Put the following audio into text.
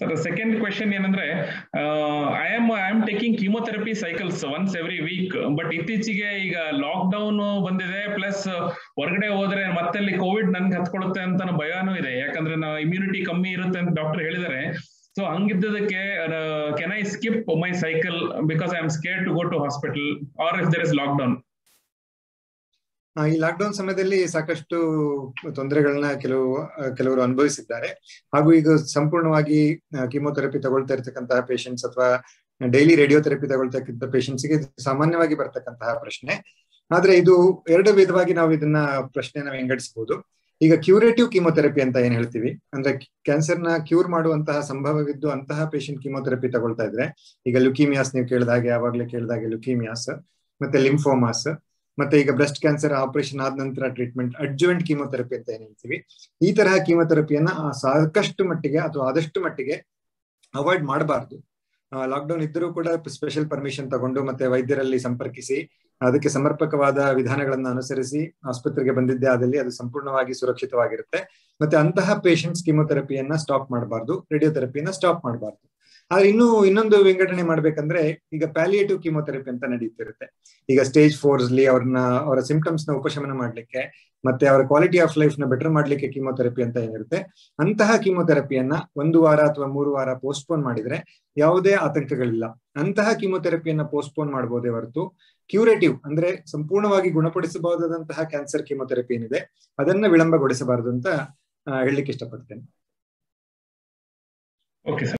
Sir second question ಏನಂದ್ರೆ I am I am taking chemotherapy cycles once every week but ಇತ್ತೀಚೆಗೆ ಈಗ lock down ಬಂದಿದೆ plus ಹೊರಗಡೆ ಹೋದ್ರೆ ಮತ್ತೆ ಅಲ್ಲಿ ಕೋವಿಡ್ ನನ್ಗೆ ಹತ್ಕೊಳ್ಳುತ್ತೆ ಅಂತ ಭಯನೂ ಇದೆ. ಯಾಕಂದ್ರೆ ನಾವು ಇಮ್ಯುನಿಟಿ ಕಮ್ಮಿ ಇರುತ್ತೆ ಅಂತ ಡಾಕ್ಟರ್ ಹೇಳಿದ್ದಾರೆ so ಹಂಗಿದ್ದದಕ್ಕೆ can I skip my cycle because I am scare to go to hospital or if there is lockdown ಈ ಲಾಕ್ಡೌನ್ ಸಮಯದಲ್ಲಿ ಸಾಕಷ್ಟು ತೊಂದರೆಗಳನ್ನ ಕೆಲವು ಕೆಲವರು ಅನುಭವಿಸಿದ್ದಾರೆ. ಹಾಗೂ ಈಗ ಸಂಪೂರ್ಣವಾಗಿ ಕೀಮೋಥೆರಪಿ ತಗೊಳ್ತಾ ಇರ್ತಕ್ಕಂತಹ ಪೇಷಂಟ್ಸ್ ಅಥವಾ ಡೈಲಿ ರೇಡಿಯೋಥೆರಪಿ ತಗೊಳ್ತಕ್ಕಂಥ ಪೇಷಂಟ್ಸ್ಗೆ ಸಾಮಾನ್ಯವಾಗಿ ಬರ್ತಕ್ಕಂತಹ ಪ್ರಶ್ನೆ. ಆದ್ರೆ ಇದು ಎರಡು ವಿಧವಾಗಿ ನಾವು ಇದನ್ನ ಪ್ರಶ್ನೆನ ವಿಂಗಡಿಸಬಹುದು ಈಗ ಕ್ಯೂರೇಟಿವ್ ಕೀಮೋಥೆರಪಿ ಅಂತ ಏನ್ ಹೇಳ್ತೀವಿ? ಅಂದ್ರೆ ಕ್ಯಾನ್ಸರ್ನ ಕ್ಯೂರ್ ಮಾಡುವಂತಹ ಸಂಭವವಿದ್ದು ಅಂತಹ ಪೇಷಂಟ್ ಕೀಮೋಥೆರಪಿ ತಗೊಳ್ತಾ ಇದ್ರೆ, ಈಗ ಲುಕೀಮಿಯಾಸ್ ನೀವು ಕೇಳಿದಾಗೆ ಯಾವಾಗ್ಲೇ ಕೇಳಿದಾಗೆ ಲುಕೀಮಿಯಾಸ್ ಮತ್ತೆ ಲಿಂಫೋಮಾಸ್ ಮತ್ತೆ ಈಗ ಬ್ರೆಸ್ಟ್ ಕ್ಯಾನ್ಸರ್ ಆಪರೇಷನ್ ಆದ ನಂತರ ಟ್ರೀಟ್ಮೆಂಟ್ ಅಡ್ಜುವೆಂಟ್ ಕೀಮೋಥೆರಪಿ ಅಂತ ಏನ್ ಹೇಳ್ತೀವಿ. ಈ ತರಹ ಕೀಮೋಥೆರಪಿಯನ್ನ ಸಾಕಷ್ಟು ಮಟ್ಟಿಗೆ ಅಥವಾ ಆದಷ್ಟು ಮಟ್ಟಿಗೆ ಅವಾಯ್ಡ್ ಮಾಡಬಾರ್ದು. ಲಾಕ್ಡೌನ್ ಇದ್ದರೂ ಕೂಡ ಸ್ಪೆಷಲ್ ಪರ್ಮಿಷನ್ ತಗೊಂಡು ಮತ್ತೆ ವೈದ್ಯರಲ್ಲಿ ಸಂಪರ್ಕಿಸಿ, ಅದಕ್ಕೆ ಸಮರ್ಪಕವಾದ ವಿಧಾನಗಳನ್ನ ಅನುಸರಿಸಿ ಆಸ್ಪತ್ರೆಗೆ ಬಂದಿದ್ದೇ ಆದಲ್ಲಿ ಅದು ಸಂಪೂರ್ಣವಾಗಿ ಸುರಕ್ಷಿತವಾಗಿರುತ್ತೆ. ಮತ್ತೆ ಅಂತಹ ಪೇಷಂಟ್ಸ್ ಕೀಮೋಥೆರಪಿಯನ್ನ ಸ್ಟಾಪ್ ಮಾಡಬಾರ್ದು ರೇಡಿಯೋಥೆರಪಿಯನ್ನ ಸ್ಟಾಪ್ ಮಾಡಬಾರ್ದು. ಆದ್ರೆ ಇನ್ನು ಇನ್ನೊಂದು ವಿಂಗಡಣೆ ಮಾಡ್ಬೇಕಂದ್ರೆ ಈಗ ಪ್ಯಾಲಿಯೇಟಿವ್ ಕೀಮೋಥೆರಪಿ ಅಂತ ನಡೀತಿರುತ್ತೆ. ಈಗ ಸ್ಟೇಜ್ ಫೋರ್ಸ್ ಲಿ ಅವ್ರನ್ನ, ಅವರ ಸಿಂಪ್ಟಮ್ಸ್ನ ಉಪಶಮನ ಮಾಡ್ಲಿಕ್ಕೆ ಮತ್ತೆ ಅವರ ಕ್ವಾಲಿಟಿ ಆಫ್ ಲೈಫ್ನ ಬೆಟರ್ ಮಾಡ್ಲಿಕ್ಕೆ ಕೀಮೋಥೆರಪಿ ಅಂತ ಏನಿರುತ್ತೆ. ಅಂತಹ ಕೀಮೋಥೆರಪಿಯನ್ನ ಒಂದು ವಾರ ಅಥವಾ ಮೂರು ವಾರ ಪೋಸ್ಟ್ಪೋನ್ ಮಾಡಿದ್ರೆ ಯಾವುದೇ ಆತಂಕಗಳಿಲ್ಲ. ಅಂತಹ ಕೀಮೋಥೆರಪಿಯನ್ನ ಪೋಸ್ಟ್ಪೋನ್ ಮಾಡಬಹುದೇ ಹೊರತು ಕ್ಯೂರೇಟಿವ್ ಅಂದ್ರೆ ಸಂಪೂರ್ಣವಾಗಿ ಗುಣಪಡಿಸಬಹುದಾದಂತಹ ಕ್ಯಾನ್ಸರ್ ಕೀಮೋಥೆರಪಿ ಏನಿದೆ, ಅದನ್ನ ವಿಳಂಬಗೊಳಿಸಬಾರದು ಅಂತ ಹೇಳಲಿಕ್ಕೆ ಇಷ್ಟಪಡ್ತೇನೆ.